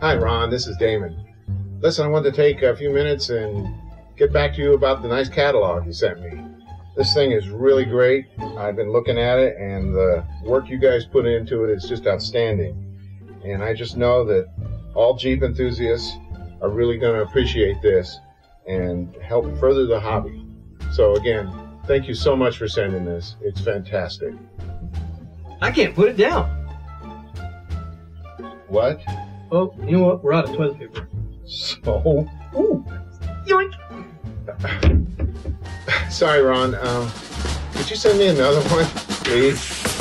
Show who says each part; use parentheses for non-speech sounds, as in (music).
Speaker 1: Hi, Ron. This is Damon. Listen, I wanted to take a few minutes and get back to you about the nice catalog you sent me. This thing is really great. I've been looking at it, and the work you guys put into it is just outstanding. And I just know that all Jeep enthusiasts are really going to appreciate this and help further the hobby. So, again, thank you so much for sending this. It's fantastic.
Speaker 2: I can't put it down.
Speaker 1: What?
Speaker 2: Oh, you know what? We're out of toilet paper.
Speaker 1: So?
Speaker 2: Ooh. Yoink. (sighs)
Speaker 1: Sorry, Ron. Um, could you send me another (laughs) one, please?